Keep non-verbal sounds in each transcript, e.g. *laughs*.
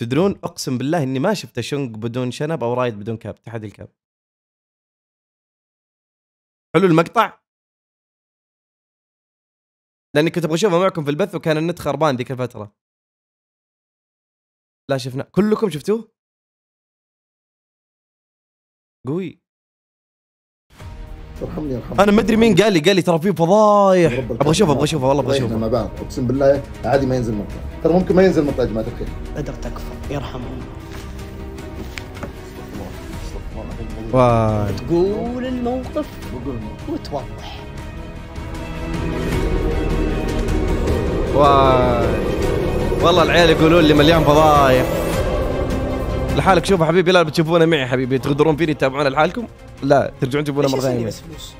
تدرون أقسم بالله إني ما شفت شونق بدون شنب أو رايد بدون كاب تحدي الكاب. حلو المقطع؟ لأني كنت أبغى أشوفه معكم في البث وكان النت خربان ذيك الفترة. لا شفنا. كلكم شفتوه؟ قوي. ارحمني ارحمني. أنا ما أدري مين قال لي قال لي ترى في فضايح. أبغى اشوفه أبغى اشوفه والله أبغى اشوفه مع بعض أقسم بالله عادي ما ينزل مقطع. ترى ممكن ما ينزل مقطع يا جماعة الخير. بدر تكفى. يرحمهم واي. تقول الموقف وتوضح. واي. والله العيال يقولون لي مليان فضايح. لحالك شوفوا حبيبي لا بتشوفونه معي حبيبي. تغدرون فيني تتابعونه لحالكم؟ لا ترجعون ليش مرة ثانية. بس فلوس؟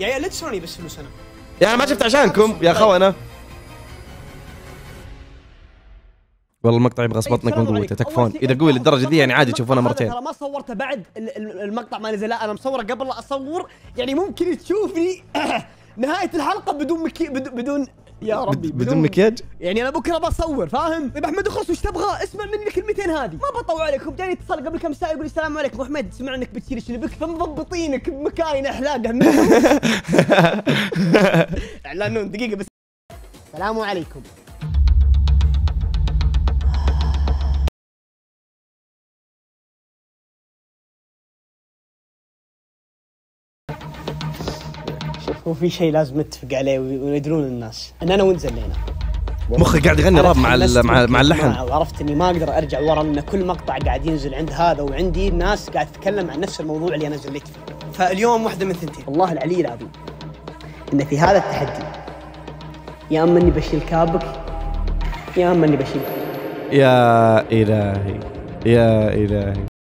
يا عيال لا تسألوني بس فلوس أنا. يعني ما شفت عشانكم يا خونه والله المقطع يبغى اصبطنك من قوته تكفون. إذا قوي للدرجة دي يعني عادي تشوفونه مرتين. ترى ما صورته بعد ال- ال- المقطع ما نزل. لا أنا مصوره قبل لا اصور يعني ممكن تشوفني *coughs* نهاية الحلقة بدون مكي بدون, بدون يا ربي بدون مكياج. يعني أنا بكرة بصور فاهم؟ طيب أحمد اخلص وش تبغى؟ اسمع مني الكلمتين هذه. ما بطول عليكم جاني اتصال قبل كم ساعة يقول السلام عليكم. أحمد سمع انك بتصير شنبك فمضبطينك بمكاين احلاقه *laughs* إعلان نون دقيقة بس. السلام عليكم. شوف هو في شيء لازم نتفق عليه ويدرون الناس. ان أنا وأنت زلينا مخي قاعد يغني راب مع مع مع اللحن. وعرفت إني ما أقدر أرجع ورا لأن كل مقطع قاعد ينزل عند هذا وعندي ناس قاعد تتكلم عن نفس الموضوع اللي أنا زليت فيه. فاليوم واحدة من ثنتين. والله العلي العظيم. إن في هذا التحدي يا أما إني بشيل كابك يا أما إني بشيل يا إلهي يا إلهي.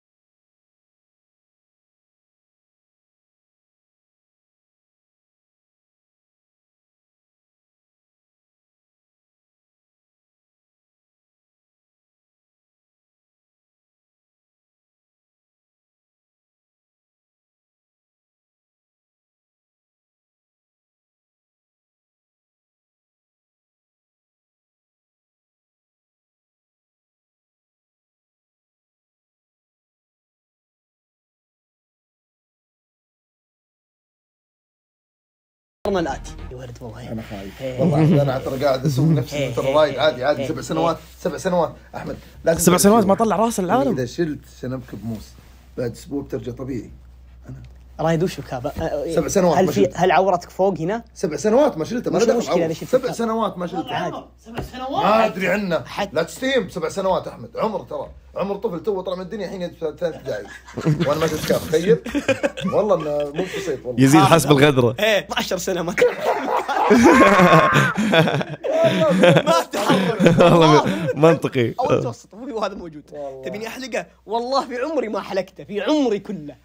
القرن الآتي. يا ولد والله. أنا خايف. إيه. والله أنا ترى قاعد أسوق إيه. نفسي ترى رايد عادي عادي. إيه. سبع سنوات سبع سنوات. أحمد لازم سبع سنوات ما. طلع رأس العالم. إذا شلت شنبك بموس بعد أسبوع بترجع طبيعي. رايد وش كابا سبع سنوات هل في شلت. هل عورتك فوق هنا؟ سبع سنوات ما شلته ما وش له دخل المشكلة عمر. إذا شلت سبع؟ سنوات ما شلته عادي سبع سنوات. ما أدري عنه. لا تستيم سبع سنوات أحمد. عمر ترى. عمر طفل تو طلع من الدنيا الحين ثلاث ابتدائي وأنا ما شفت كاف تخيل. والله إنه مو بسيط والله. يزيد حسب الغدرة. إيه 12 سنة ما *laughs* ما تحرك. والله منطقي. أو متوسط وهذا موجود. تبيني أحلقه؟ والله في عمري ما حلقته في عمري كله.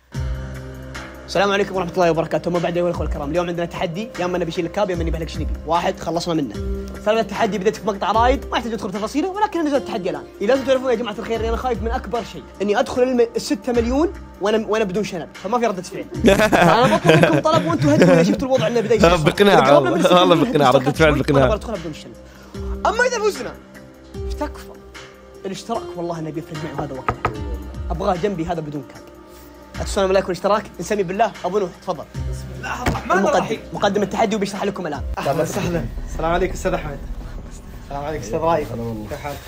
السلام عليكم ورحمة الله وبركاته. وما بعد ايها الاخوه الكرام اليوم عندنا تحدي. يا أما نبي نشيل الكاب يا أما نبي بهلك شنبي واحد خلصنا منه. سالفه التحدي بديت في مقطع رايد. ما يحتاج أدخل تفاصيله ولكن نزل التحدي الآن. إيه لازم تعرفون يا جماعة الخير أنا خايف من أكبر شيء. إني أدخل الم... الستة مليون وأنا وأنا بدون شنب. فما في ردة فعل. *laughs* فانا بطلب منكم طلب وأنتم هدوا شفتوا الوضع إنه بدا *laughs* إذا قربنا والله. ردة اشتراكات فعل بدخلها بدون شنب. أما إذا فزنا إيش تكفى؟ الاشتراك والله انه بيفرق معي وهذا وقته أبغاه جنبي هذا بدون كاب. السلام عليكم الاشتراك. نسمي بالله أبو نوح. تفضل. الله الرحمن الرحيم مقدم التحدي وبيشرح لكم الآن. أهلا وسهلا. السلام عليكم أستاذ أحمد. السلام عليكم أستاذ رايد هلا والله. كيف حالكم؟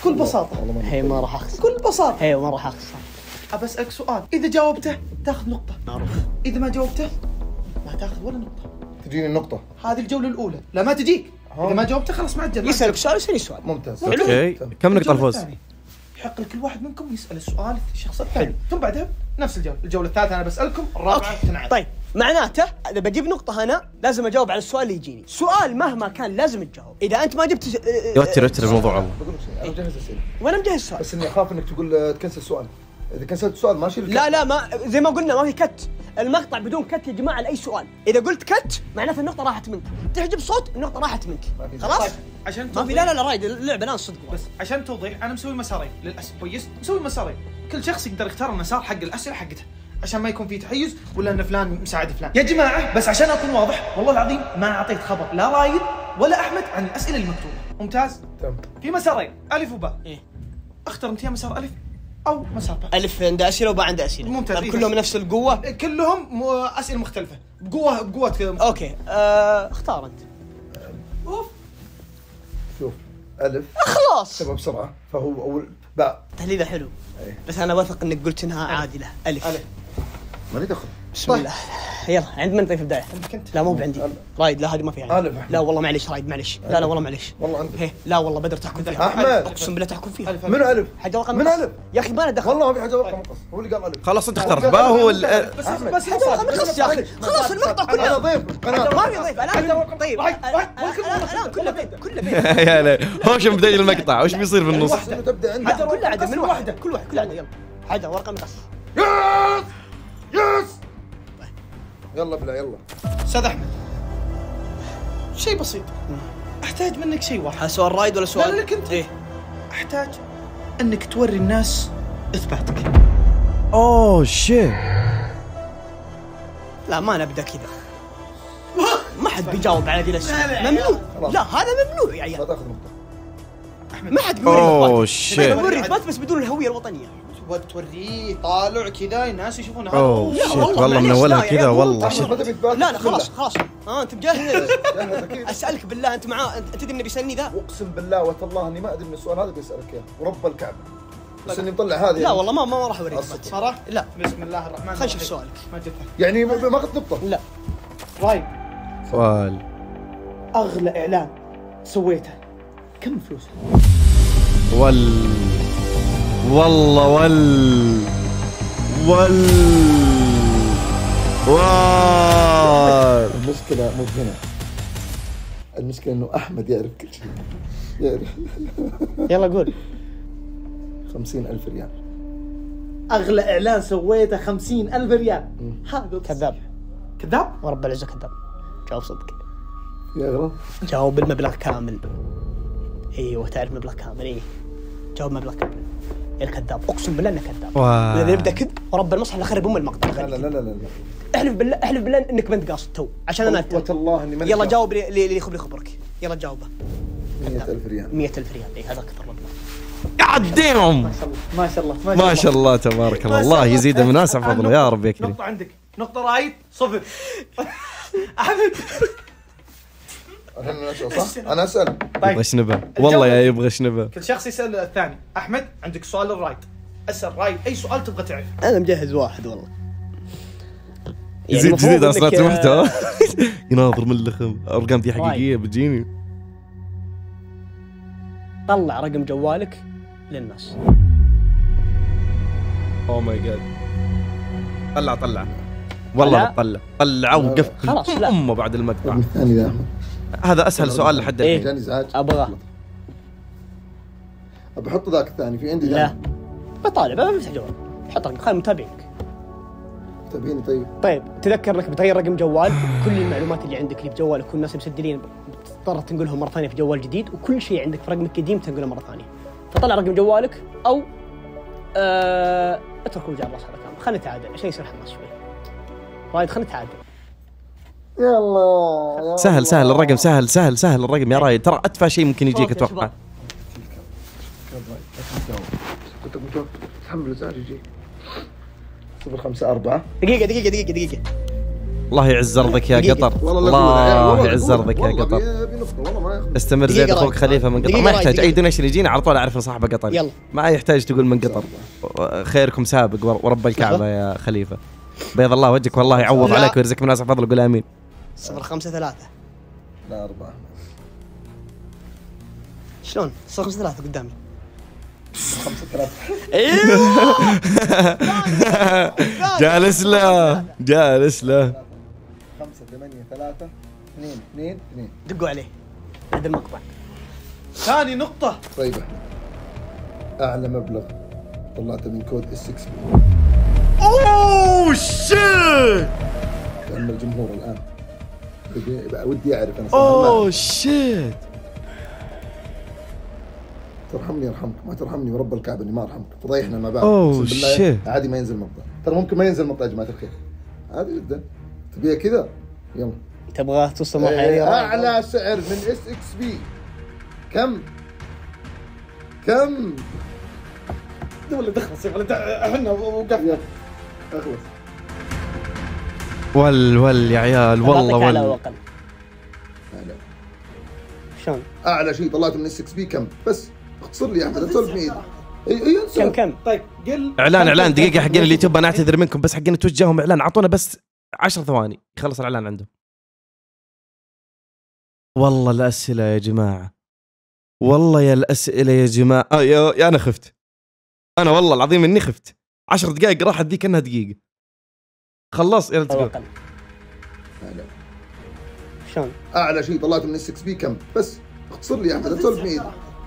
بكل بساطة. هي ما راح أخسر. بكل بساطة. هي ما راح أخسر. ابى اسالك سؤال. إذا جاوبته تاخذ نقطة. معروف إذا ما جاوبته ما تاخذ ولا نقطة. تجيني النقطة. هذه الجولة الأولى. لا ما تجيك. إذا ما جاوبته خلاص ما تجرب يسألك سؤال يسالني سؤال ممتاز. أوكي. كم نقطة الفوز؟ يحق لكل واحد منكم يسأل السؤال الشخص الثاني ثم بعدها نفس الجولة. الجولة الثالثة أنا بسألكم الرابعة تنعاد. طيب معناته إذا بجيب نقطة هنا لازم أجاوب على السؤال اللي يجيني، سؤال مهما كان لازم تجاوب، إذا أنت ما جبت س- يوتر يوتر الموضوع والله بقول لك شيء أنا مجهز أسئلة. وأنا مجهز سؤال. بس إني أخاف إنك تقول آه، تكنسل السؤال. إذا كنسلت السؤال ما اشيل لا لا ما زي ما قلنا ما في كت. المقطع بدون كت يا جماعة لأي سؤال. إذا قلت كت؟ معناته النقطة راحت منك. تحجب صوت النقطة راحت منك. في خلاص؟ طيب عشان ما في توضيح- لا لا لا رايد اللعبة الآن صدق. بس عشان توضيح أنا مسوي مسارين للأسف. كويس؟ مسوي مسارين. كل شخص يقدر يختار المسار حق الأسئلة حقته عشان ما يكون في تحيز ولا إن فلان مساعد فلان. يا جماعة بس عشان أكون واضح والله العظيم ما أعطيت خبر لا رايد ولا أحمد عن الأسئلة المكتوبة. ممتاز؟ تمام. في مسارين. ألف وباء. إيه. اختر أنت يا مسار ألف. أو باء ألف عنده أسئلة وباء عنده أسئلة. ممتاز، طيب إيه. كلهم نفس القوة؟ كلهم م- أسئلة مختلفة. بقوه بقوة أوكي. آه اختار أنت. أوف. شوف ألف. خلاص. اكتبها بسرعة. فهو أول باء. تحليله حلو. إيه. بس أنا واثق إنك قلت إنها عادلة. ألف. ألف. ماني دخل. بسم الله. يلا عند من طيب في البداية. لا مو بعندي. رايد لا هذه ما فيها. أحمد. لا والله معليش رايد معليش لا لا والله معليش والله عندك هي لا والله بدر تحكم فيها. أحمد. أقسم بالله تحكم فيها. منو ألف؟ حاجة رقم من. ألف؟ يا أخي ما له دخل. والله ما في حاجة رقم نقص هو اللي قال ألف. خلاص انت اخترت. باء هو ال- بس أحمد. بس حاجة رقم نقص يا أخي. خلاص المقطع أنا كله ضيف. قناه ما في ضيف. الآن طيب. كله بيت. كله *laughs* بيت. هوش بداية المقطع؟ وش بيصير في النص؟ كله عدد من واحدة. واحدة كل واحد كل عدد يلا حاجة ورقم نقص yes yes يلا بلا يلا. أستاذ أحمد. شيء بسيط. أحتاج منك شيء واحد. هذا سؤال رايد ولا سؤال؟ لا، لك أنت. إيه. أحتاج أنك توري الناس إثباتك. oh shit لا ما نبدأ كذا. ما حد بيجاوب على ذي لا، ممنوع. لا هذا ممنوع يا لا عيال تاخذ نقطة. ما حد بيوري oh shit بيوري إثبات بس بدون الهوية الوطنية. تبغى توريه طالع كذا الناس يشوفون هذا oh shit والله والله من اولها يعني كذا مو والله لا لا خلاص خلاص. ها أنت مجهز *laughs* أسألك بالله أنت معاه أنت تدري إنه بيسألني ذا؟ أقسم بالله وتالله إني ما أدري من السؤال هذا بيسألك إياه. ورب الكعبة. بس إني مطلع هذه. لا والله ما ما راح أوريك. صراحة؟ لا. بسم الله الرحمن الرحيم. خلينا نشوف سؤالك. ما جبتها يعني ما ما اخذت نقطة. لا. رايد سؤال. أغلى إعلان سويته. كم فلوسه؟ وال والله وال وال وال المشكلة مو هنا. المشكلة إنه أحمد يعرف كل شيء. يعرف. يلا قول. خمسين ألف ريال. أغلى إعلان سويته خمسين ألف ريال. هذا كذاب. كذاب؟ ورب العزة كذاب. جاوب صدق. يا غلط. جاوب بالمبلغ كامل. إيوه تعرف مبلغ كامل إيه. جاوب مبلغ كامل يا الكذاب أقسم بالله انك كذاب. واو. واذا نبدأ كذب ورب المصحف لخرب أم المقطع لا لا لا لا لا احلف بالله احلف بالله إنك ما أنت قاصد تو. عشان أنا أتهم. وتالله إني ماني يلا. جاوب لي لي- لي خبري خبرك. يلا جاوبه. 100000 ريال. 100000 ريال. إي هذا أكثر مبلغ قاعد ديم ما شاء الله ما شاء الله ما شاء الله. تبارك الله. الله يزيد من ناس فضله. يا رب يا كريم نقطة عندك. نقطة رايد صفر. احمد *laughs* اسال صح؟ أنا أسأل. يبغى طيب شنبه والله يا يبغى شنبه كل شخص يسأل الثاني. أحمد عندك سؤال الرايد أسأل رايد. أي سؤال تبغى تعرف؟ أنا مجهز واحد والله. يعني يزيد جديد إنك، أصلا آه، محتوى يناظر من لخم أرقام دي حقيقية بتجيني. طلع رقم جوالك للناس. اوه ماي جاد طلع طلع. والله لا. بطلع طلع وقف. خلاص، لا. أمه بعد المقطع الثاني *laughs* يا أحمد. هذا أسهل سؤال لحد إيه. الحين جاني ازعاج ابغاه ابى أحط ذاك الثاني. في عندي لا. بطالب ما بفتح جوال حط رقم خلي متابعينك. تبيني طيب. طيب تذكر انك بتغير رقم جوال. كل المعلومات اللي عندك اللي في جوالك والناس مسجلين. بتضطر تنقلهم مرة ثانية في جوال جديد وكل شيء عندك في رقمك القديم تنقله مرة ثانية. فطلع رقم جوالك أو آه اترك رجال راس هذا كامل خلينا نتعادل عشان يصير حماس شوي. رايد خلينا نتعادل. يلا يا سهل الله. سهل الرقم سهل سهل سهل الرقم يا رايد ترى اتفه شيء ممكن يجيك أتوقع تحمل يجي صفر خمسة أربعة دقيقة دقيقة دقيقة دقيقة الله يعز أرضك يا دقيقة. قطر. الله يعز. أرضك يا قطر استمر دقيقة زين أخوك. خليفة من قطر دقيقة ما يحتاج أي دقيقة. دونيشن يجينا على طول أعرف صاحبه قطري يلا. ما يحتاج تقول من قطر خيركم سابق ور- ورب الكعبة يا خليفة بيض الله وجهك والله يعوض. عليك ويرزقك من ناس فضل قول آمين صفر خمسة ثلاثة. لا أربعة. شلون؟ صفر خمسة ثلاثة قدامي. خمسة ثلاثة. *laughs* جالس له جالس له. خمسة ثمانية ثلاثة اثنين اثنين اثنين. دقوا عليه. بعد المقطع. ثاني نقطة. طيب احمد أعلى مبلغ طلعته من كود SXB oh shit! الجمهور الآن ودي أنا صراحة oh shit ترحمني ارحمك ما ترحمني ورب الكعبة اني ما أرحمك. فضيحنا مع بعض بالله shit. عادي ما ينزل مقطع. ترى ممكن ما ينزل مقطع يا جماعة الخير. عادي جدا. تبيها كذا؟ يلا. تبغى توصل مرحلة إيه،؟ أعلى سعر من SXB كم؟ كم؟ ولا تخلص يا ولد إحنا وقف يلا. اخلص. ول ول يا عيال والله على ول واقل لا. شلون؟ أعلى شيء طلعته من ال SXB كم؟ بس اختصر لي يا أحمد اسولف معي. إي كم كم؟ طيب قل. إعلان إعلان دقيقة حقين اليوتيوب أنا اعتذر منكم بس حقين توجههم إعلان اعطونا بس 10 ثواني يخلص الإعلان عندهم. والله الأسئلة يا جماعة والله يا الأسئلة يا جماعة آه يا, يا أنا خفت. أنا والله العظيم إني خفت. 10 دقائق راحت ذي كانها دقيقة. خلص يلا تقول. لا. شلون؟ أعلى شيء طلعته من ال SXB كم؟ بس اختصر لي يا أحمد اسولف معي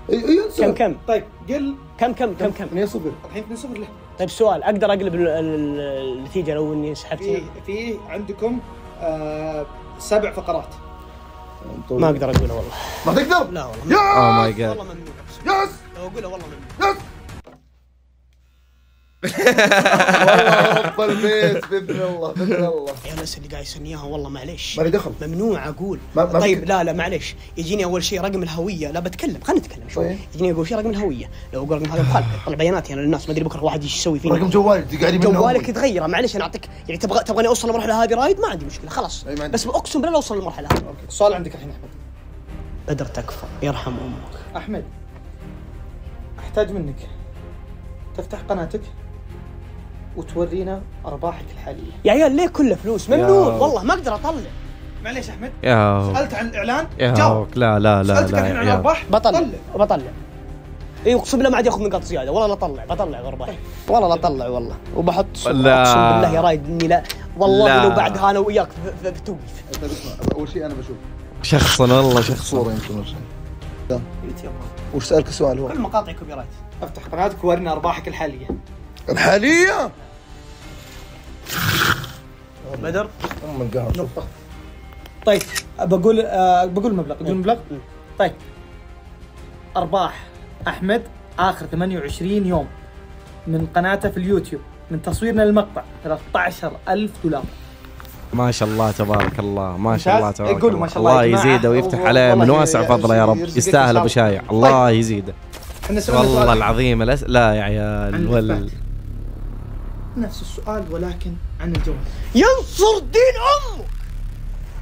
إي انسى كم كم؟ طيب قل. كم كم كم كم؟ 8 صفر. الحين 2 0 له. طيب سؤال. أقدر أقلب ال- ال- النتيجة لو إني سحبت في هنا؟ في عندكم آه سبع فقرات. ما أقدر اقولها والله. ما تقدر؟ لا والله. oh my God أقسم. yes! لو اقولها والله ممنوع. yes! والله رب البيت بإذن الله بإذن الله. يا الناس اللي قاعد يسوي اياها والله معليش. مالي دخل. ممنوع أقول. ما- ما طيب لا لا معليش. يجيني أول شيء رقم الهوية. لا بتكلم خلينا نتكلم شوي. طيب. يجيني أول شيء رقم الهوية. لو أقول رقم هذا مخالف طلع بياناتي أنا للناس. ما أدري بكرة واحد إيش يسوي فيني. رقم جوالي قاعد جوالك تغيره معليش أنا اعطيك يعني تبغى تبغاني أوصل للمرحله هذه رايد؟ ما عندي مشكلة خلاص. ما. بس أقسم بالله أوصل للمرحلة هذه. السؤال عندك الحين أحمد. بدر تكفى. يرحم أمك. أحمد أحتاج منك. تفتح قناتك. وتورينا أرباحك الحالية. يا عيال ليه كله فلوس؟ ممنوع. والله ما أقدر أطلع. معليش أحمد. يا سألت عن الإعلان يا جاوب. لا لا لا سألتك لا الحين يا عن الارباح بطلع. طلع. بطلع. إي أقسم بالله ما عاد ياخذ نقاط زيادة. والله لا أطلع بطلع غرباء والله لا أطلع والله. وبحط. لا. أقسم بالله يا رايد إني لا. والله لا. لو بعدها أنا وياك في- بتوقف. اسمع أول شيء أنا بشوف. شخصا والله شخصا. صورة يمكن ولا يوتيوب وش سألك السؤال هو؟ كل مقاطع copyright. أفتح قناتك وورينا أرباحك الحالية. الحالية؟ بدر أم القهوة شوف طيب بقول آه بقول مبلغ بقول مبلغ مم. طيب أرباح أحمد آخر 28 يوم من قناته في اليوتيوب من تصويرنا للمقطع 13000 دولار ما شاء الله تبارك الله ما شاء الله. تبارك الله ما شاء الله الله. يزيده ويفتح عليه من واسع يا- فضله يا رب يستاهل أبو. شايع الله يزيده والله العظيم. لا يا عيال عن ول الإثبات. نفس السؤال ولكن عن الجواب ينصر دين امه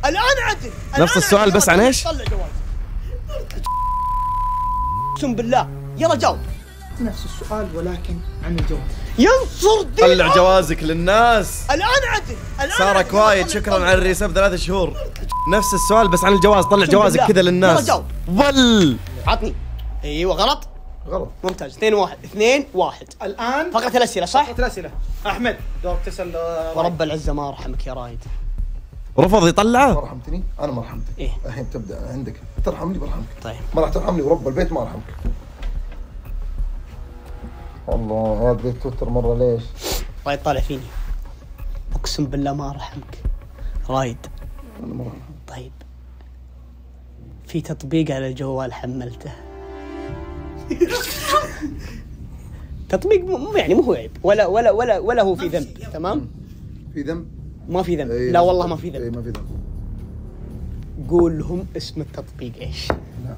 الآن عدل الآن نفس السؤال. بس عن إيش؟ طلع جواب اقسم بالله يلا جاوب نفس السؤال ولكن عن الجواب ينصر دين طلع. جوازك للناس الآن عدل الآن سارك عدل. وايد شكرا. على الريسب ثلاث شهور نفس السؤال بس عن الجواز طلع جوازك. كذا للناس يلا جاوب. ول عطني أيوه غلط غلط. ممتاز. اثنين واحد. اثنين واحد. الآن فقرة الاسئله صح؟ فقرة الاسئله أحمد دورك تسأل آه، ورب العزة ما ارحمك يا رايد. رفض ما يطلعه رحمتني؟ أنا ما رحمتك. إيه. الحين تبدأ عندك. ترحمني برحمك طيب. ما راح ترحمني ورب البيت ما ارحمك الله هذا بيت تويتر مرة ليش؟ رايد طالع فيني. أقسم بالله ما ارحمك رايد. أنا ما رحمك. طيب. في تطبيق على الجوال حملته. *laughs* تطبيق مو يعني مو هو عيب. ولا ولا ولا ولا هو في ذنب. تمام؟ في ذنب؟ ما في ذنب. إيه، لا والله ما في ذنب. ما في ذنب. قول لهم اسم التطبيق إيش. لا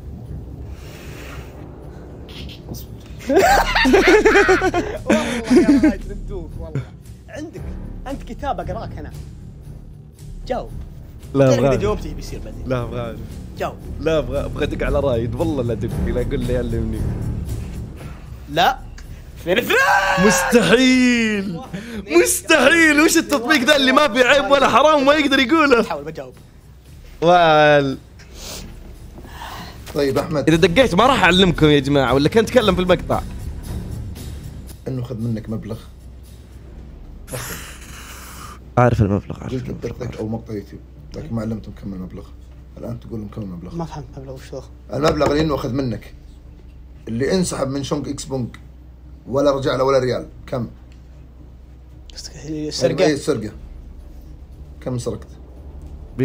والله يا والله عندك. أنت كتاب أقراك أنا جاوب. لا إذا أبغى جاوبت إيش بيصير بعدين. لا أبغى جاوب لا أبغى أبغى أدق على رايد. والله لا أدق. لا قول لي علمني. لا. اثنين اثنين مستحيل. مستحيل. وش التطبيق ذا اللي ما في عيب ولا حرام ما يقدر يقوله؟ حاول بجاوب وال طيب أحمد. إذا دقيت ما راح أعلمكم يا جماعة ولا كنت أتكلم في المقطع؟ إنه خذ منك مبلغ. عارف المبلغ عارف قلت لك أو مقطع يوتيوب لكن ما علمتهم كم المبلغ. الآن تقول لهم كم المبلغ ما فهمت مبلغ وش هو المبلغ اللي إنه أخذ منك اللي انسحب من شونك إكس بونك ولا رجع له ولا ريال كم؟ اي السرقه السرقه كم سرقت؟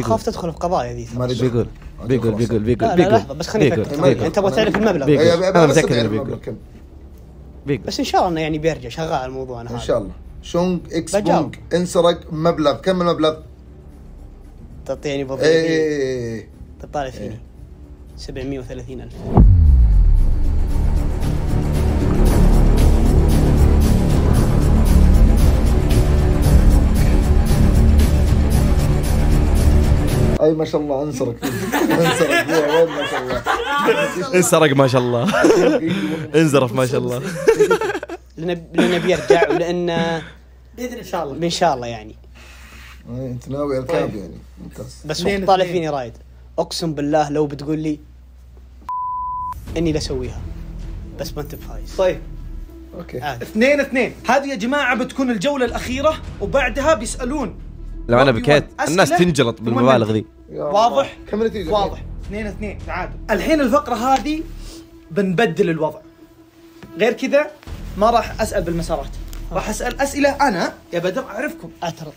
خاف تدخل في قضايا ذي ما. بيقول بيقول. بيقول بيقول لا بيقول لحظة بس خليني أفكر. أنت تبغى تعرف المبلغ. إيه، بس متأكد أعرف إنه بيقول. بيقول بس إن شاء الله انه يعني بيرجع شغال الموضوع أنا إن شاء الله شونك إكس. بونك انسرق مبلغ كم المبلغ؟ تعطيني اي اي إيه، إيه، إيه، تطالع فيني. 730 ألف. أي ما شاء الله انسرق انسرق وين ما شاء الله. انسرق ما شاء الله. انزرف ما شاء الله. لأنه بيرجع ولأنه بإذن إن شاء الله. إن شاء الله يعني. أنت ناوي ال cap يعني. ممتاز. بس وقت طالع. فيني رايد. أقسم بالله لو بتقول لي إني بسويها بس ما أنت بفايز. طيب. okay. عادي. اثنين اثنين. هذه يا جماعة بتكون الجولة الأخيرة وبعدها بيسألون. لو أنا بكيت الناس تنجلط بالمبالغ ذي. واضح؟ كم النتيجه واضح. اثنين اثنين. تعادل الحين الفقرة هذه بنبدل الوضع. غير كذا ما راح أسأل بالمسارات. راح أسأل أسئلة أنا يا بدر أعرفكم. اعترض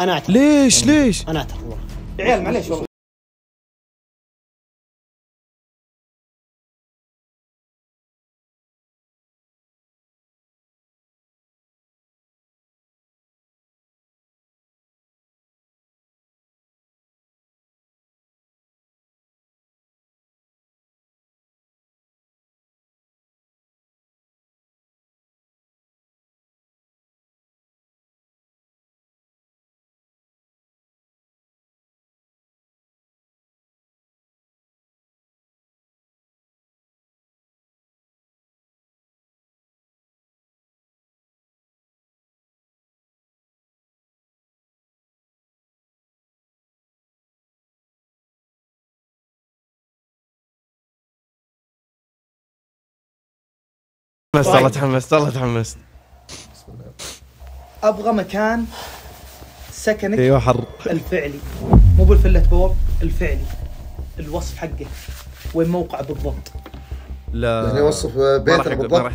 أنا اعترض ليش؟ ليش؟ أنا اعترض والله يا عيال معليش والله. تحمست والله تحمست والله تحمست. أبغى مكان سكنك أيوه حر. الفعلي. مو بالفلة بور الفعلي. الوصف حقه. وين موقعه بالضبط؟ لا. يعني وصف بيتنا ما راح بالضبط ما. راح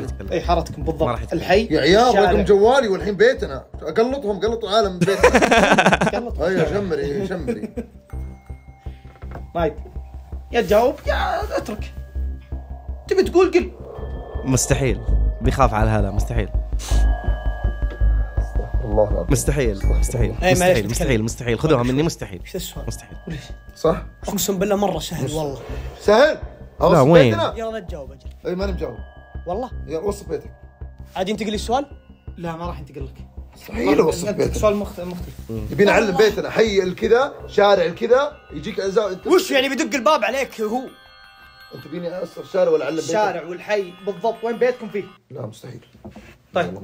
يتكلم اي حارتكم ما راح بالضبط. الحي يا عيال. رقم جوالي والحين بيتنا. أقلطهم قلطوا عالم بيتنا. قلط. *laughs* أيوه شمري شمري. طيب. يا تجاوب يا اترك. تبي تقول قل. مستحيل. بيخاف على هذا مستحيل. الله العظيم. مستحيل مستحيل. إيه، مستحيل. مستحيل مستحيل. خذوها مني مستحيل. إيش السؤال؟ مستحيل. صح. أقسم بالله مرة سهل والله. سهل؟ لا، اوصف وين؟ يلا لا تجاوب أجل. إي ماني مجاوب. والله؟ يلا وصف بيتك. عادي أنت تقول لي السؤال؟ لا ما راح ينتقل لك. مستحيل اوصف بيتك. سؤال مخت- مختلف يبي نعلم بيتنا حي الكذا شارع الكذا يجيك وش يعني بيدق الباب عليك هو؟ أنت بيني أسر شارع ولا اعلم بيتك؟ الشارع والحي بالضبط. وين بيتكم فيه؟ لا مستحيل. طيب.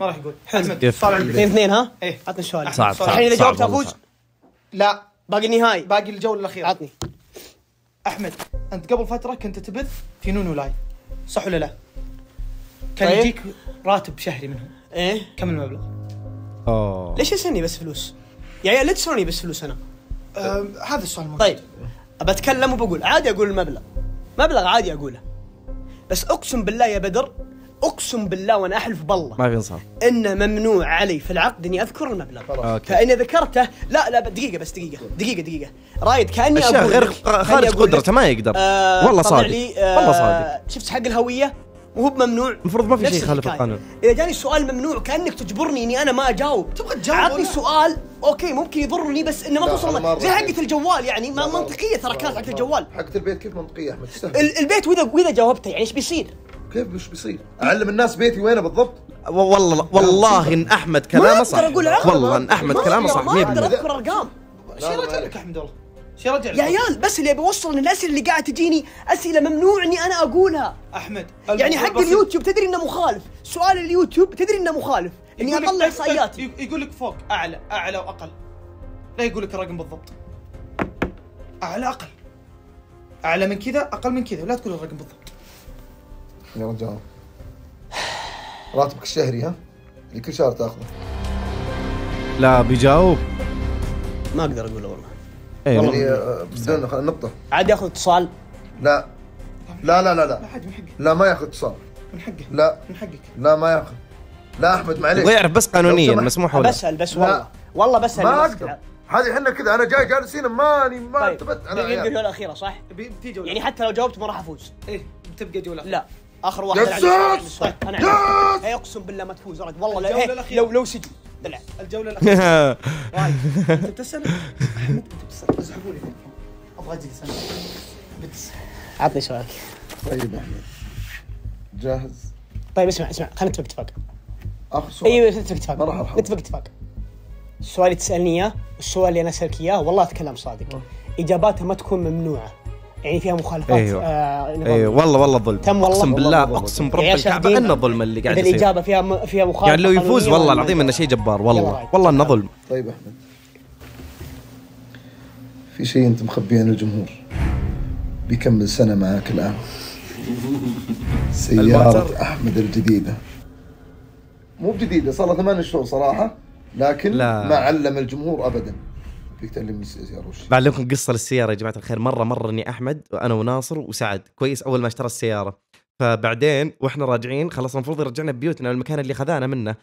ما راح يقول. صار عندك اثنين اثنين ها؟ إيه. عطني السؤال صعب صعب. الحين اذا جاوبت افوز. لا. باقي النهائي باقي الجولة الأخيرة. عطني. أحمد أنت قبل فترة كنت تبث في Nonolive صح ولا لا؟ كان طيب. يجيك راتب شهري منهم. إيه. كم المبلغ؟ أوه. ليش يسألني بس فلوس؟ يا عيال لا تسالوني بس فلوس أنا. آه. هذا السؤال المهم طيب. أبى أتكلم وبقول. عادي أقول المبلغ. مبلغ عادي أقوله. بس أقسم بالله يا بدر أقسم بالله وأنا أحلف بالله ما في انصاف إن ممنوع علي في العقد إني أذكر المبلغ. أوكي. فإن ذكرته لا لا دقيقة بس دقيقة دقيقة دقيقة. رايد كأني أقول غير خارج قدرته ما يقدر. آه والله صادق. لي آه والله صادق. شفت حق الهوية؟ وهو بممنوع المفروض ما في شيء يخالف. القانون. إذا جاني سؤال ممنوع كأنك تجبرني إني أنا ما أجاوب تبغى تجاوب عطني؟ سؤال أوكي ممكن يضرني بس إنه ما توصل زي. حقة الجوال يعني ما. منطقية ترى كانت حقة الجوال حقة البيت كيف منطقية أحمد تستهبل ال- البيت وإذا وإذا جاوبته يعني إيش بيصير؟ كيف مش بيصير؟ أعلم الناس بيتي وينه بالضبط؟ والله والله إن أحمد كلامه صح أقدر أقول عقد. والله إن أحمد كلامه صح ما أقدر 100% أذكر أرقام شي رجع لك أحمد والله شي رجع يا عيال بس اللي ابي اوصل ان الاسئله اللي قاعدة تجيني أسئلة ممنوع إني أنا أقولها. أحمد يعني حق. اليوتيوب تدري إنه مخالف. سؤال اليوتيوب تدري إنه مخالف. إني أطلع احصائياتي ي- يقول لك فوق أعلى أعلى وأقل. لا يقول لك الرقم بالضبط. أعلى أقل أعلى من كذا أقل من كذا ولا تقول الرقم بالضبط. يا رجال. راتبك الشهري ها؟ اللي كل شهر تاخذه. لا بيجاوب. ما أقدر أقوله والله. أيوه يعني بدون خ- نقطة. عادي اخذ اتصال؟ لا. لا لا لا لا. لا ما ياخذ اتصال. من حقه لا. من حقك. لا ما ياخذ. لا أحمد معليش. يبغى يعرف بس قانونيا. مسموح ولا لا. بسأل بس. والله. والله بسأل. ما. أقدر. هذه إحنا كذا أنا جاي جالسين ماني ما طيب. انتبهت. دقيقة عيال. الجولة الأخيرة صح؟ جولة. يعني حتى لو جاوبت ما راح أفوز. إيه بتبقى جولة لا. آخر واحد يا عندي إيه أقسم بالله ما تفوز والله إيه. لو لو سجن دلع الجولة الأخيرة. *laughs* رايد أنت بتسأل؟ أحمد أنت بتسأل. اسحبوا لي أبغى اجلس أنا عطني سؤالك طيب أحمد. جاهز؟ طيب اسمع اسمع. خلينا نتفق اتفاق آخر سؤال. أيوه نتفق اتفاق ما راح أرحم. نتفق. اتفاق السؤال اللي تسألني إياه السؤال اللي أنا أسألك إياه والله أتكلم صادق. اجاباتها ما تكون ممنوعة. يعني فيها مخالفات أيوة. آه. أيوه والله والله ظلم تم والله. أقسم والله بالله ظلم. أقسم برب يعني الكعبة شاهدين انه ظلم اللي قاعد يصير الإجابة فيها م... فيها مخالفة يعني لو يفوز والله العظيم إنه شيء جبار والله. والله إنه ظلم طيب أحمد في شيء انت مخبيه عن الجمهور بيكمل سنة معك الآن *laughs* سيارة. أحمد الجديدة مو بجديدة صار لها ثمان شهور صراحة لكن لا. ما علم الجمهور ابدا فيك تعلمني السيارة وش بعلمكم قصة للسيارة يا جماعة الخير. مرة مرني أحمد وأنا وناصر وسعد. كويس أول ما اشترى السيارة. فبعدين وإحنا راجعين خلاص المفروض يرجعنا بيوتنا المكان اللي خذانا منه.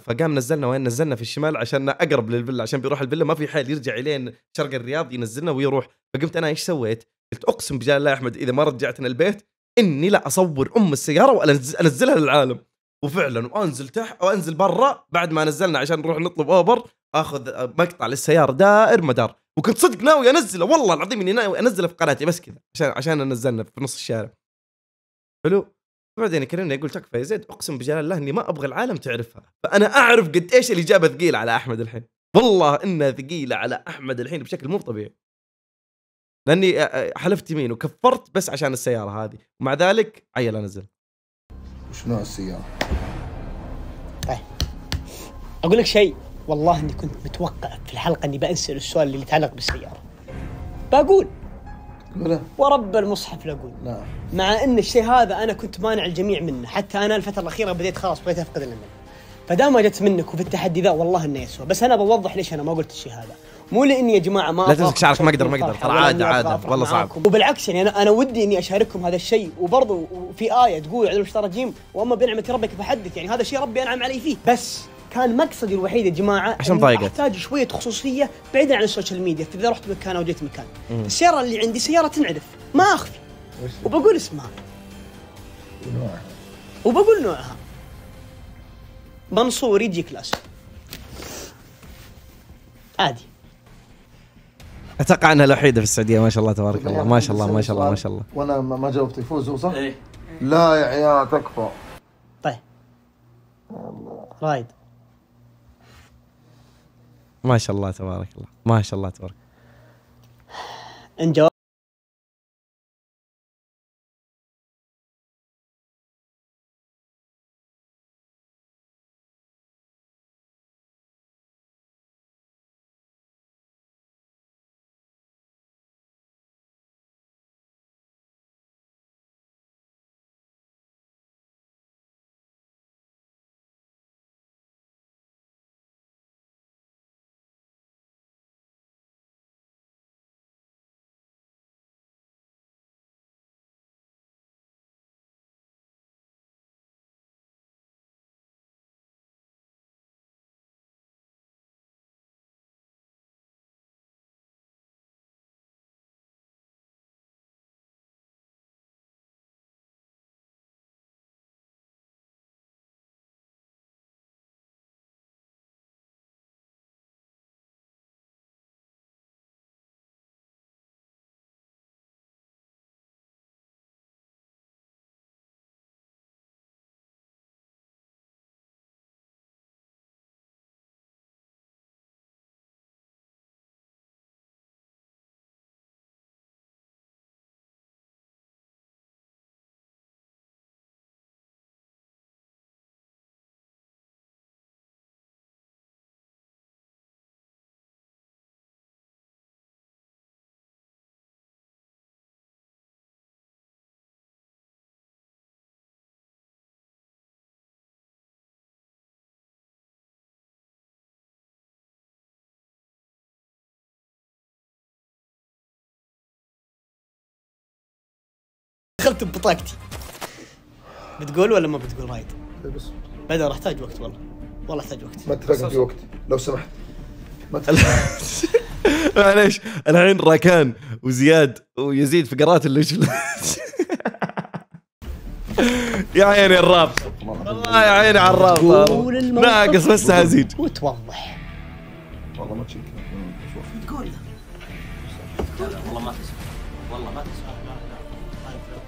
فقام نزلنا وين نزلنا؟ في الشمال عشان أقرب للفيلا عشان بيروح الفيلا ما في حيل يرجع إلين شرق الرياض ينزلنا ويروح. فقمت أنا إيش سويت؟ قلت أقسم بجلال الله أحمد إذا ما رجعتنا البيت إني لا أصور أم السيارة وانزلها للعالم. وفعلا وأنزل تحت وأنزل برا بعد ما نزلنا عشان نروح نطلب أوبر. آخذ مقطع للسيارة دائر مدار. وكنت صدق ناوي أنزله والله العظيم إني ناوي أنزله في قناتي بس كذا عشان عشان نزلنا في نص الشارع. حلو؟ بعدين يكلمني يقول تكفى يا زيد أقسم بجلال الله إني ما أبغى العالم تعرفها. فأنا أعرف قد إيش الاجابه ثقيله على أحمد الحين. والله إنها ثقيلة على أحمد الحين بشكل مو طبيعي. لأني حلفت يمين وكفرت بس عشان السيارة هذه. ومع ذلك عيل أنزل. وش نوع السيارة أقول لك شيء. والله إني كنت متوقع في الحلقة إني بنسال السؤال اللي يتعلق بالسيارة. بقول ولا ورب المصحف لاقول نعم. مع إن الشيء هذا أنا كنت مانع الجميع منه. حتى أنا الفترة الأخيرة بديت خلاص بديت أفقد الأمل. فدام ما جت منك وفي التحدي ذا والله إنه يسوى. بس أنا بوضح ليش أنا ما قلت الشيء هذا. مو لإني يا جماعة ما لا تمسك شعرك، ما أقدر- ما أقدر. فرحة ترى عادة. أفرح والله صعب. معاكم. وبالعكس يعني أنا أنا ودي إني أشارككم هذا الشيء. وبرضه في آية تقول على المشترى جيم وأما بنعمة ربك فحدث. يعني هذا الشيء ربي انعم علي فيه. بس كان مقصدي الوحيد يا جماعة عشان ضايقت. أحتاج شوية خصوصية بعيدا عن ال social media. إذا رحت مكان أو جيت مكان. السيارة اللي عندي سيارة تنعرف. ما أخفي. وبقول اسمها. نوعها وبقول نوعها. Mansory G-Class. عادي. أتوقع أنها الوحيدة في السعودية. ما شاء الله تبارك الله. ما شاء الله ما شاء الله ما شاء الله. وأنا ما ما جاوبت يفوز هو صح؟ لا يا عيال تكفى. طيب. رايد. ما شاء الله تبارك الله. ما شاء الله تبارك. إن دخلت ببطاقتي. بتقول ولا ما بتقول رايد؟ بس. بدر احتاج وقت والله. والله أحتاج وقت. ما اتفقنا في وقت لو سمحت. ما *laughs* معليش الحين راكان وزياد ويزيد فقرات اللي *laughs* يا عيني الراب. والله يا عيني على الراب. ناقص بس تهزيج. وتوضح. والله ما تشيك. تقول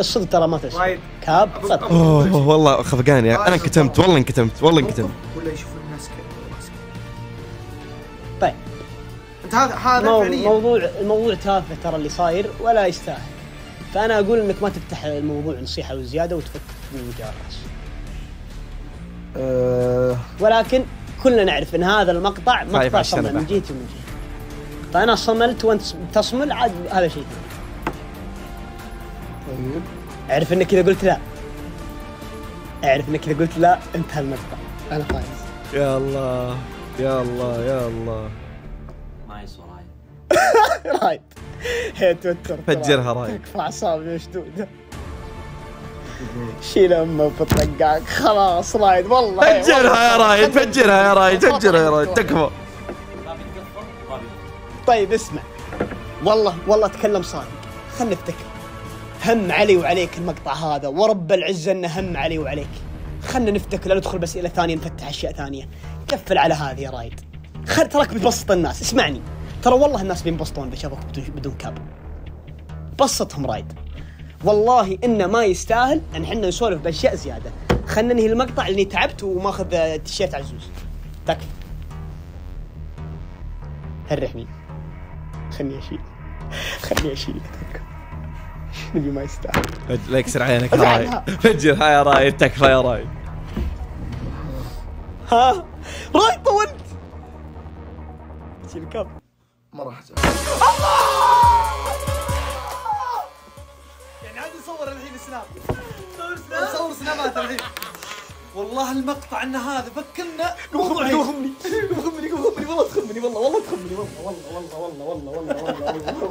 الصدق ترى ما تسوى رايد كاب صدق أوه والله خفقان يا. أنا انكتمت والله انكتمت والله انكتمت. ولا يشوف الناس كذا طيب. أنت هذا هذا مو- فعليا. موضوع الموضوع تافه ترى اللي صاير ولا يستاهل. فأنا أقول إنك ما تفتح الموضوع نصيحة وزيادة وتفك من وجه الرأس. أه. ولكن كلنا نعرف إن هذا المقطع مقطع على صمل. من جهتي ومن جهتي فانا صملت وأنت تصمل عاد هذا شيء ثاني. طيب اعرف انك اذا قلت لا. اعرف انك اذا قلت لا انتهى المقطع أنا فايز. يا الله يا الله يا الله. ما يسوى راي *laughs* رايد. هي توتر فجرها رايد. تكفى اعصابي مشدوده شيل أمه بطقاك خلاص رايد والله. فجرها يا رايد فجرها. يا رايد فجرها يا رايد تكفى. طيب اسمع. والله والله أتكلم صادق. خلنا نفتكر. هم علي وعليك المقطع هذا ورب العزة انه هم علي وعليك. خلنا نفتكر لا ندخل باسئله ثانية نفتح أشياء ثانية. قفل على هذه يا رايد. خل تراك بتبسط الناس اسمعني. ترى والله الناس بينبسطون شافوك بدون كاب. بسطهم رايد. والله إنه ما يستاهل أن إحنا نسولف بأشياء زيادة. خلنا ننهي المقطع لأني تعبت وماخذ آه، تيشيرت عزوز تكفى. هرحني. خلني أشيل. خلني أشيل. اللي ما يستاهل لا يكسر عينك يا راي فجرها يا راي تكفى يا راي ها راي طولت شيل كم ما راح الله يعني عادي صور الحين سناب صور سنابات الحين والله المقطع ان هذا فكرنا قوم خمني قوم خمني قوم خمني والله تخمني والله والله تخمني والله والله والله والله والله والله والله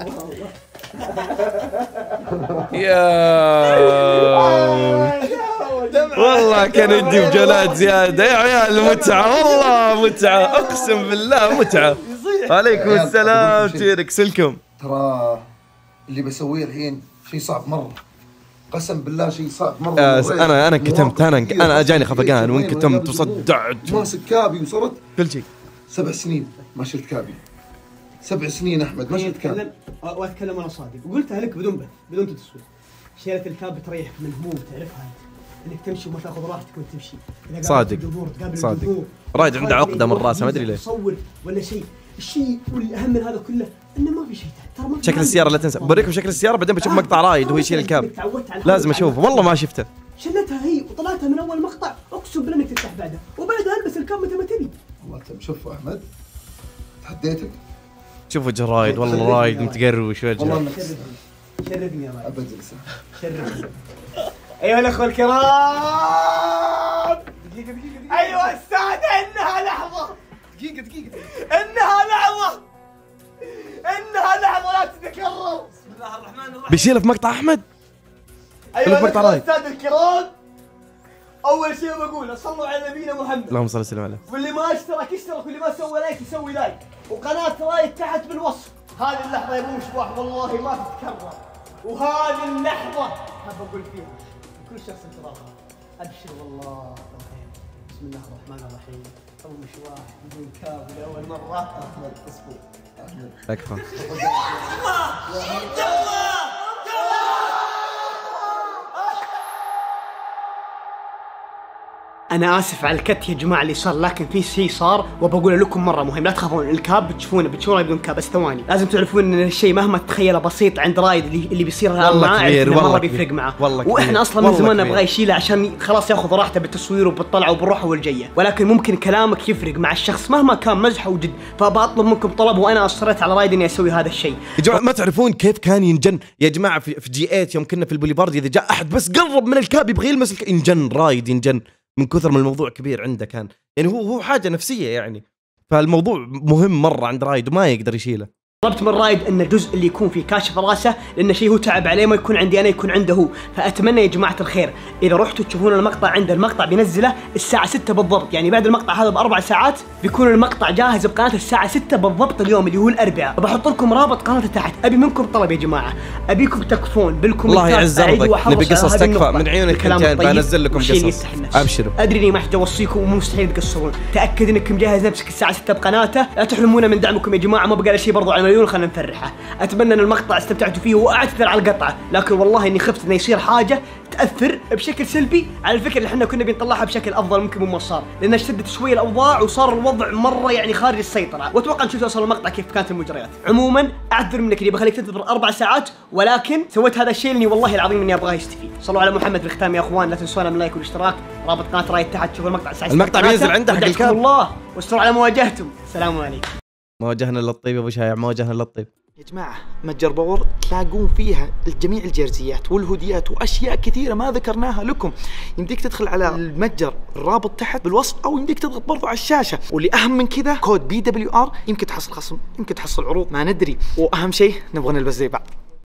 يا والله كان يدي بجولات زيادة. يا عيال متعة. والله متعة. أقسم بالله متعة. عليكم السلام. تيرك سلكم. ترى اللي بسويه الحين شيء صعب مرة. قسم بالله شيء صعب مرة. آه، أنا- أنا كتمت، أنا- مواقف كثير أنا جاني كثير خفقان وانكتمت وصدعت. ماسك كابي وصرت. كل شيء سبع سنين ما شلت كابي. سبع سنين أحمد ما أتكلم واتكلم أنا صادق. وقلتها لك بدون بث بدون تصوير شيله الكاب بتريحك من الهموم تعرفها انت إنك تمشي وما تاخذ راحتك وأنت تمشي. إذا قابلت صادق. الجمهور تقابل صادق. الجمهور. رايد عنده عقدة من راسه، ما أدري ليه. تصور ولا شيء. الشيء والأهم من هذا كله إنه ما في شيء ترى ما في شكل السيارة لا تنسى. بوريكم شكل السيارة بعدين بشوف مقطع رايد وهو يشيل الكاب. لازم أشوفه. والله ما شفته. شلتها هي وطلعتها من أول مقطع. أقسم بالله إنك تفتح بعدها. وبعدها ألبس الكاب متى ما تبي. والله شوف أحمد تحديتك. شوف وجه رايد والله رايد. متقروش والله وجهه. انك شرفني يا رايد. ابد جلسه شرفني. أيها الأخوة الكرام. دقيقة دقيقة ايها الساده إنها لحظة. دقيقة دقيقة. إنها لحظة. إنها لحظة لا تتكرر. بسم الله الرحمن الرحيم. بيشيله في مقطع أحمد؟ الأخوة رايد. الساده الكرام. أول شيء بقوله صلوا على نبينا محمد. اللهم صل وسلم عليه. واللي ما اشترك اشترك واللي ما سوى like يسوي like وقناة رايد تحت بالوصف. هذه اللحظة يا أبو مشباح والله ما تتكرر. وهذه اللحظة حاب أقول فيها كل شخص انتظارها. أبشر والله بالخير. بسم الله الرحمن الرحيم. أبو مشواح بدون كاب لاول مرة احمد أسبوع تكفى أنا آسف على الكت يا جماعة اللي صار لكن في شيء صار وبقول لكم مرة مهم لا تخافون الكاب بتشوفونه بتشوفونه بدون كاب بس ثواني لازم تعرفون إن الشيء مهما تتخيله بسيط عند رايد اللي, اللي بيصير والله كبير، والله مرة. بيفرق معه والله كبير. وإحنا أصلا من زمان. نبغاه يشيله عشان خلاص ياخذ راحته بالتصوير وبالطلعة وبالروحه والجيه ولكن ممكن كلامك يفرق مع الشخص مهما كان مزح وجد فبطلب منكم طلب وأنا أصريت على رايد إني أسوي هذا الشيء يا جماعة ما تعرفون كيف كان ينجن يا جماعة في, في جي 8 يوم كنا في البوليفارد اذا جاء أحد بس قرب من ال cap يبغى يلمس الك... ينجن رايد ينجن من كثر من الموضوع كبير عنده كان. يعني هو هو حاجة نفسية يعني. فالموضوع مهم مرة عند رايد وما يقدر يشيله. طلبت من رايد إن الجزء اللي يكون فيه كاشف راسه لأن شيء هو تعب عليه ما يكون عندي أنا يكون عنده هو. فأتمنى يا جماعة الخير إذا رحتوا تشوفون المقطع عنده المقطع بينزله الساعة 6 بالضبط. يعني بعد المقطع هذا بأربع ساعات بيكون المقطع جاهز بقناته الساعة 6 بالضبط اليوم اللي هو الأربعاء. بحط لكم رابط قناته تحت أبي منكم طلب يا جماعة. أبيكم تكفون بالكم الله يعز ارضك نبي قصص تكفى. من عيونك الكلام ثنتين الطيب بنزل لكم قصص. ابشروا أدري إني ما أحتاج أوصيكم ومستحيل تقصرون. تأكد انك مجهز نفسك الساعة 6 بقناته. لا تحرمونا من دعمكم يا جماعة ما بقى شيء برضو على المليون خلينا نفرحه. أتمنى أن المقطع استمتعتوا فيه وأعتذر على القطعه لكن والله إني خفت إنه يصير حاجة تأثر بشكل سلبي على الفكرة اللي إحنا كنا بنطلعها بشكل أفضل ممكن مما صار لأن اشتدت شوي الأوضاع وصار الوضع مرة يعني خارج السيطرة. وأتوقع إن شفتوا أصلا المقطع كيف كانت المجريات. عموما اعتذر منك اني بخليك تنتظر أربع ساعات ولكن سويت هذا الشيء لأني والله العظيم إني أبغاه يستفيد صلوا على محمد في الختام يا أخوان. لا تنسونا من ال like والاشتراك. رابط قناة رايد تحت. شوفوا المقطع الساعة المقطع 6:03. بينزل عنده حق ال cap. الله. واستروا على ما واجهتم السلام عليكم. ما واجهنا إلا الطيب يا أبو شايع ما واجهنا إلا الطيب. يا جماعة متجر Power تلاقون فيها جميع الجيرزيات والهوديات وأشياء كثيرة ما ذكرناها لكم. يمديك تدخل على المتجر الرابط تحت بالوصف أو يمديك تضغط برضو على الشاشة. واللي اهم من كذا code PWR يمكن تحصل خصم يمكن تحصل عروض ما ندري. وأهم شيء نبغى نلبس زي بعض.